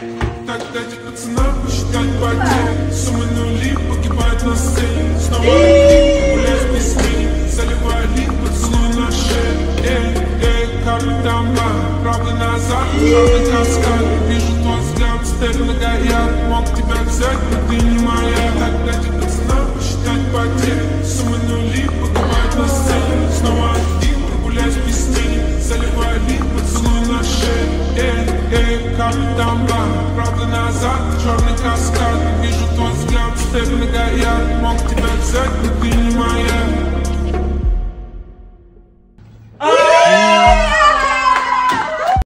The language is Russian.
дайте пацанам посчитать потери Суммы нули погибают на сцене. Снова один, гуляю без тени. Заливаю лик, поцелуй на шее Эй, эй, капитан Бан Правый назад, правый каскад Вижу твой взгляд, степенно горят Мог тебя взять, но ты не моя. Так дайте пацанам посчитать потери Суммы нули погибают come down bound, brother Nazar, traveling